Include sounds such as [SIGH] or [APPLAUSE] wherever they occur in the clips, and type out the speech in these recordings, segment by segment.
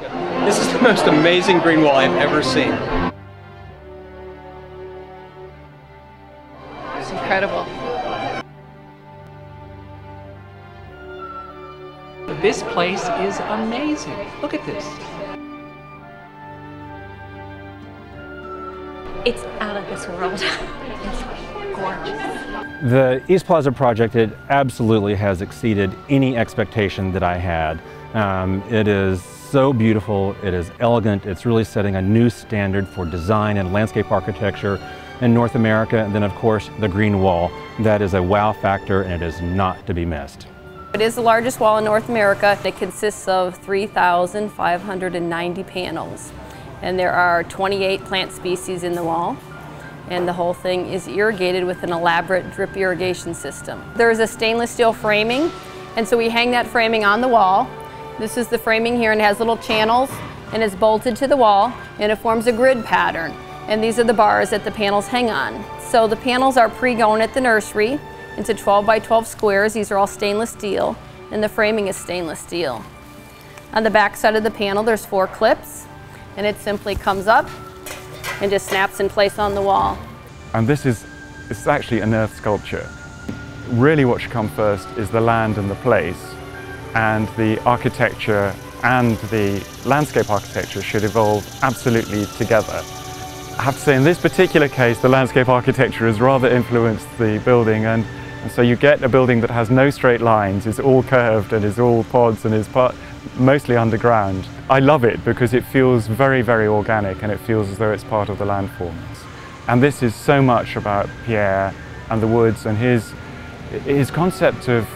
This is the most amazing green wall I've ever seen. It's incredible. This place is amazing. Look at this. It's out of this world. [LAUGHS] it's gorgeous. The East Plaza project, it absolutely has exceeded any expectation that I had. Um, it is so beautiful, it is elegant, it's really setting a new standard for design and landscape architecture in North America. And then of course, the green wall. That is a wow factor and it is not to be missed. It is the largest wall in North America. It consists of 3,590 panels. And there are 28 plant species in the wall. And the whole thing is irrigated with an elaborate drip irrigation system. There is a stainless steel framing, and so we hang that framing on the wall. This is the framing here and it has little channels and it's bolted to the wall and it forms a grid pattern. And these are the bars that the panels hang on. So the panels are pre-gown at the nursery into 12 by 12 squares. These are all stainless steel and the framing is stainless steel. On the back side of the panel there's four clips and it simply comes up and just snaps in place on the wall. And this is, is actually an earth sculpture. Really what should come first is the land and the place and the architecture and the landscape architecture should evolve absolutely together. I have to say in this particular case the landscape architecture has rather influenced the building and, and so you get a building that has no straight lines, is all curved and is all pods and is part, mostly underground. I love it because it feels very, very organic and it feels as though it's part of the landforms. And this is so much about Pierre and the woods and his, his concept of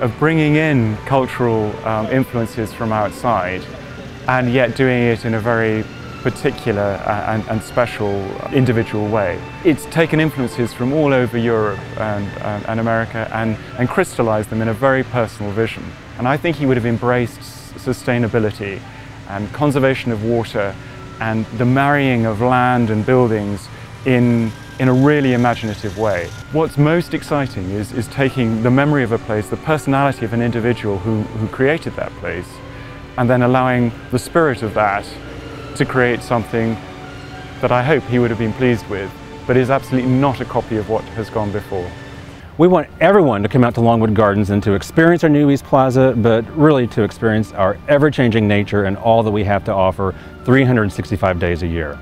of bringing in cultural um, influences from outside and yet doing it in a very particular and, and, special individual way. It's taken influences from all over Europe and, and, and America and, and crystallized them in a very personal vision. And I think he would have embraced sustainability and conservation of water and the marrying of land and buildings in in a really imaginative way. What's most exciting is, is taking the memory of a place, the personality of an individual who, who created that place, and then allowing the spirit of that to create something that I hope he would have been pleased with, but is absolutely not a copy of what has gone before. We want everyone to come out to Longwood Gardens and to experience our new East Plaza, but really to experience our ever-changing nature and all that we have to offer 365 days a year.